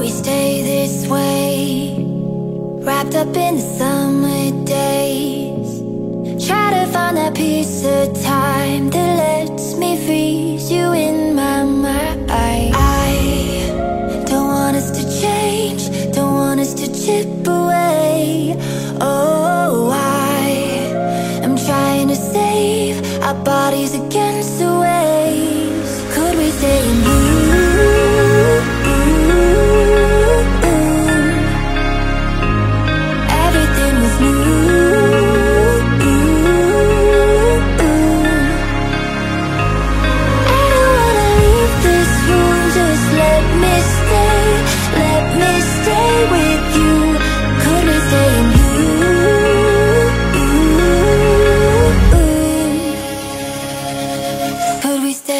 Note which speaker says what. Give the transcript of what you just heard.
Speaker 1: we stay this way. Wrapped up in the summer days. Try to find that piece of time that could we stay?